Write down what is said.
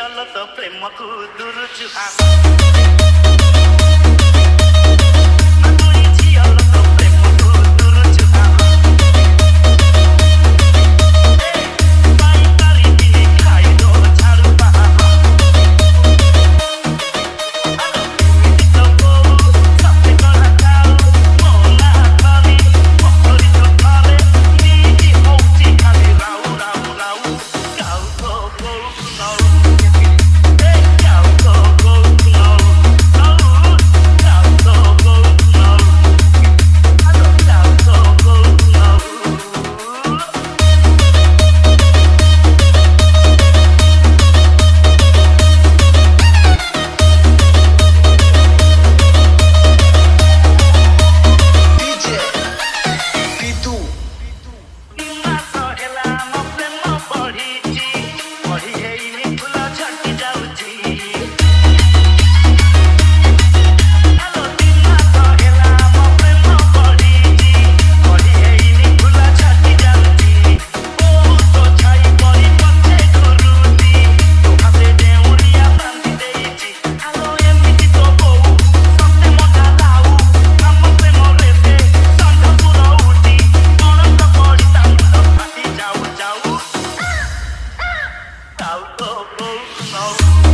all of the play, my cool, do, do, close enough.